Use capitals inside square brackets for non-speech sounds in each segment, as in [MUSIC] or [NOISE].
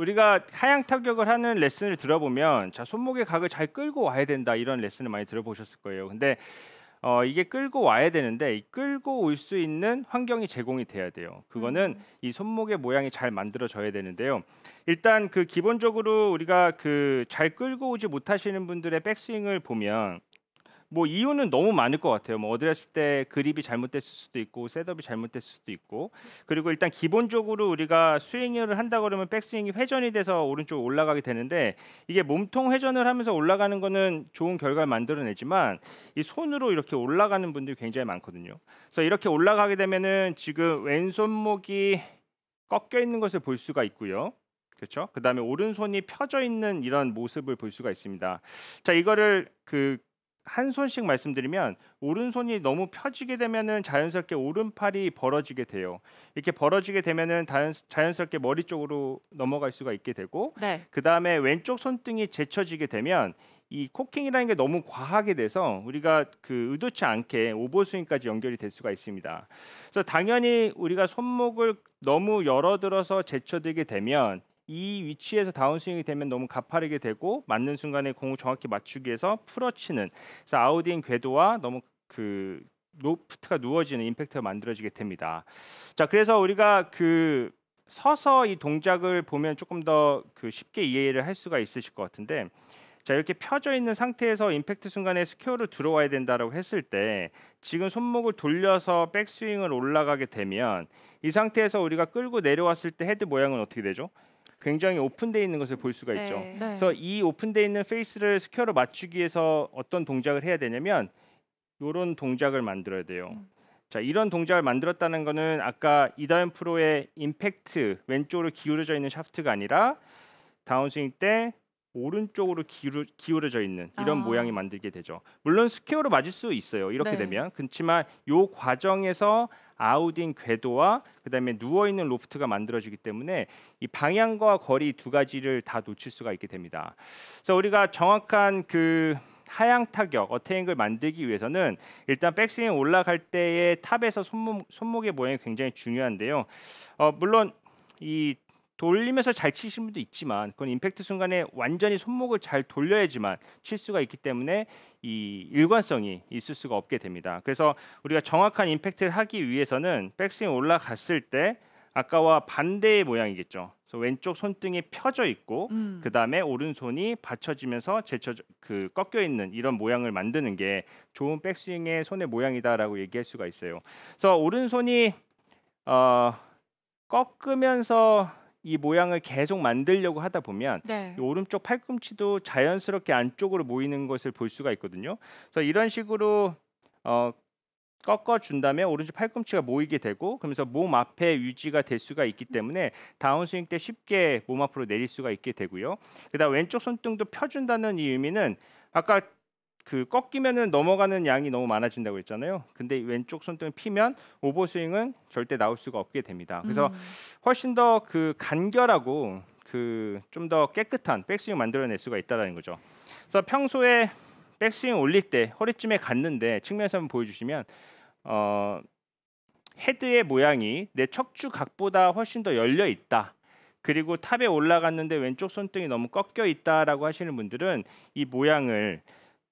우리가 하향 타격을 하는 레슨을 들어보면 자 손목의 각을 잘 끌고 와야 된다 이런 레슨을 많이 들어보셨을 거예요. 근데 어, 이게 끌고 와야 되는데 이 끌고 올 수 있는 환경이 제공이 돼야 돼요. 그거는 음. 이 손목의 모양이 잘 만들어져야 되는데요. 일단 그 기본적으로 우리가 그 잘 끌고 오지 못하시는 분들의 백스윙을 보면 뭐 이유는 너무 많을 것 같아요. 뭐 갔을 때 그립이 잘못됐을 수도 있고 setup이 잘못됐을 수도 있고 그리고 일단 기본적으로 우리가 스윙을 한다 그러면 백스윙이 회전이 돼서 오른쪽 올라가게 되는데 이게 몸통 회전을 하면서 올라가는 거는 좋은 결과를 만들어내지만 이 손으로 이렇게 올라가는 분들이 굉장히 많거든요. 그래서 이렇게 올라가게 되면은 지금 왼손목이 꺾여 있는 것을 볼 수가 있고요. 그렇죠? 그다음에 오른손이 펴져 있는 이런 모습을 볼 수가 있습니다. 자, 이거를 그 한 손씩 말씀드리면 오른손이 너무 펴지게 되면은 자연스럽게 오른팔이 벌어지게 돼요. 이렇게 벌어지게 되면은 자연, 자연 스럽게 머리 쪽으로 넘어갈 수가 있게 되고 네. 그 다음에 왼쪽 손등이 제쳐지게 되면 이 코킹이라는 게 너무 과하게 돼서 우리가 그 의도치 않게 오버스윙까지 연결이 될 수가 있습니다. 그래서 당연히 우리가 손목을 너무 열어들어서 제쳐들게 되면 이 위치에서 다운스윙이 되면 너무 가파르게 되고 맞는 순간에 공을 정확히 맞추기 위해서 풀어치는 그래서 아웃인 궤도와 너무 그 로프트가 누워지는 임팩트가 만들어지게 됩니다. 자, 그래서 우리가 그 서서 이 동작을 보면 조금 더 그 쉽게 이해를 할 수가 있으실 것 같은데 자 이렇게 펴져 있는 상태에서 임팩트 순간에 스퀘어로 들어와야 된다라고 했을 때 지금 손목을 돌려서 백스윙을 올라가게 되면 이 상태에서 우리가 끌고 내려왔을 때 헤드 모양은 어떻게 되죠? 굉장히 오픈되어 있는 것을 볼 수가 있죠. 네. 그래서 이 오픈되어 있는 페이스를 스퀘어로 맞추기 위해서 어떤 동작을 해야 되냐면 이런 동작을 만들어야 돼요. 음. 자 이런 동작을 만들었다는 거는 아까 이다현 프로의 임팩트 왼쪽으로 기울어져 있는 샤프트가 아니라 다운스윙 때 오른쪽으로 기울어, 기울어져 있는 이런 아. 모양이 만들게 되죠. 물론 스퀘어로 맞을 수 있어요. 이렇게 네. 되면 그렇지만 요 과정에서 out-in 궤도와 그다음에 누워 있는 로프트가 만들어지기 때문에 이 방향과 거리 두 가지를 다 놓칠 수가 있게 됩니다. 그래서 우리가 정확한 그 하향 타격 어테인을 만들기 위해서는 일단 백스윙 올라갈 때의 탑에서 손목, 손목의 모양이 굉장히 중요한데요. 어, 물론 이 돌리면서 잘 치시는 분도 있지만 그건 임팩트 순간에 완전히 손목을 잘 돌려야지만 칠 수가 있기 때문에 이 일관성이 있을 수가 없게 됩니다. 그래서 우리가 정확한 임팩트를 하기 위해서는 백스윙 올라갔을 때 아까와 반대의 모양이겠죠. 그래서 왼쪽 손등이 펴져 있고 음. 그 다음에 오른손이 받쳐지면서 제쳐 그 꺾여 있는 이런 모양을 만드는 게 좋은 백스윙의 손의 모양이다라고 얘기할 수가 있어요. 그래서 오른손이 어, 꺾으면서 이 모양을 계속 만들려고 하다 보면 네. 이 오른쪽 팔꿈치도 자연스럽게 안쪽으로 모이는 것을 볼 수가 있거든요. 그래서 이런 식으로 어, 꺾어 준 다음에 오른쪽 팔꿈치가 모이게 되고 그러면서 몸 앞에 유지가 될 수가 있기 때문에 다운스윙 때 쉽게 몸 앞으로 내릴 수가 있게 되고요. 그다음 왼쪽 손등도 펴준다는 이 의미는 아까 그 꺾이면은 넘어가는 양이 너무 많아진다고 했잖아요. 근데 이 왼쪽 손등을 피면 오버 스윙은 절대 나올 수가 없게 됩니다. 그래서 음. 훨씬 더 그 간결하고 그 좀 더 깨끗한 백스윙 만들어낼 수가 있다라는 거죠. 그래서 평소에 백스윙 올릴 때 허리쯤에 갔는데 측면에서 한번 보여주시면 어, 헤드의 모양이 내 척추 각보다 훨씬 더 열려 있다. 그리고 탑에 올라갔는데 왼쪽 손등이 너무 꺾여 있다라고 하시는 분들은 이 모양을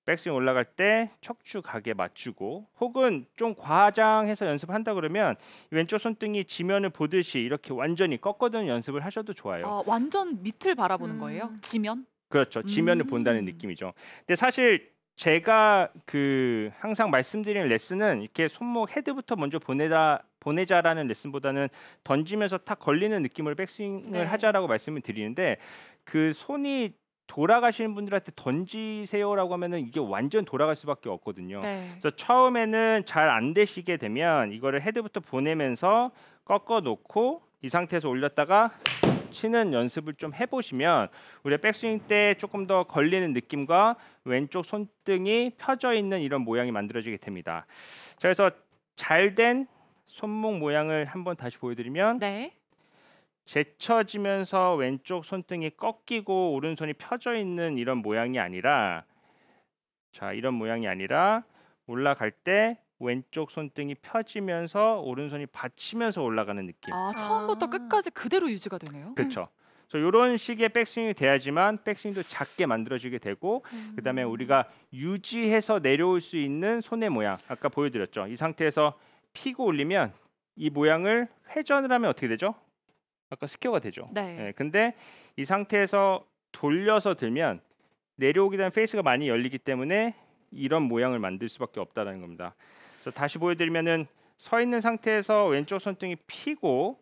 백스윙 올라갈 때 척추 각에 맞추고 혹은 좀 과장해서 연습한다 그러면 왼쪽 손등이 지면을 보듯이 이렇게 완전히 꺾어두는 연습을 하셔도 좋아요. 아, 완전 밑을 바라보는 음. 거예요. 지면? 그렇죠. 지면을 음. 본다는 느낌이죠. 근데 사실 제가 그 항상 말씀드리는 레슨은 이렇게 손목 헤드부터 먼저 보내다 보내자라는 레슨보다는 던지면서 탁 걸리는 느낌으로 백스윙을 네. 하자라고 말씀을 드리는데 그 손이 돌아가시는 분들한테 던지세요라고 하면은 이게 완전 돌아갈 수밖에 없거든요. 네. 그래서 처음에는 잘 안 되시게 되면 이거를 헤드부터 보내면서 꺾어 놓고 이 상태에서 올렸다가 치는 연습을 좀 해보시면 우리 백스윙 때 조금 더 걸리는 느낌과 왼쪽 손등이 펴져 있는 이런 모양이 만들어지게 됩니다. 자, 그래서 잘 된 손목 모양을 한번 다시 보여드리면 네. 제쳐지면서 왼쪽 손등이 꺾이고 오른손이 펴져 있는 이런 모양이 아니라 자 이런 모양이 아니라 올라갈 때 왼쪽 손등이 펴지면서 오른손이 받치면서 올라가는 느낌. 아, 처음부터 아. 끝까지 그대로 유지가 되네요. 그렇죠. 그래서 이런 식의 백스윙이 돼야지만 백스윙도 작게 만들어지게 되고 음. 그다음에 우리가 유지해서 내려올 수 있는 손의 모양 아까 보여드렸죠. 이 상태에서 피고 올리면 이 모양을 회전을 하면 어떻게 되죠? 아까 스퀘어가 되죠. 네. 예, 근데 이 상태에서 돌려서 들면 내려오게 되면 페이스가 많이 열리기 때문에 이런 모양을 만들 수밖에 없다라는 겁니다. 그래서 다시 보여드리면은 서 있는 상태에서 왼쪽 손등이 피고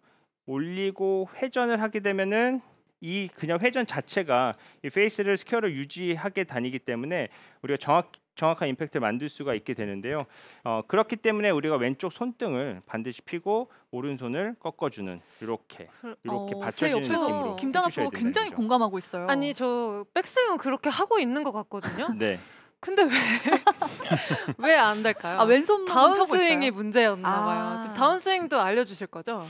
올리고 회전을 하게 되면은 이 그냥 회전 자체가 이 페이스를 스퀘어를 유지하게 다니기 때문에 우리가 정확 정확한 임팩트를 만들 수가 있게 되는데요. 어, 그렇기 때문에 우리가 왼쪽 손등을 반드시 피고 오른손을 꺾어주는 이렇게 이렇게 어, 옆에서 느낌으로 김다나 프로가 굉장히 된다는 공감하고 있어요. 아니 저 백스윙은 그렇게 하고 있는 것 같거든요. 거죠. 네. 근데 왜 [LAUGHS] 왜 안 될까요? 아 왼손 다운스윙이 문제였나 아. 봐요. 지금 다운스윙도 알려주실 거죠?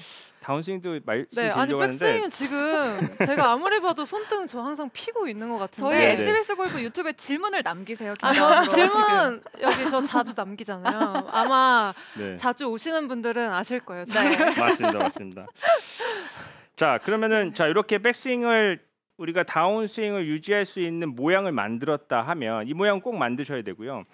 다운스윙도 말씀 네, 아니 드리려고 하는데 백스윙 지금 제가 [LAUGHS] 아무리 봐도 손등 저 항상 피고 있는 것 같은데. 저희. SBS 골프 유튜브에 질문을 남기세요. 아, 저. [LAUGHS] 질문 여기 저 자주 남기잖아요. 아마 네. 자주 오시는 분들은 아실 거예요. 저. 네. [LAUGHS] 맞습니다, 맞습니다. 자 그러면은 자 이렇게 백스윙을 우리가 다운스윙을 유지할 수 있는 모양을 만들었다 하면 이 모양 꼭 만드셔야 되고요.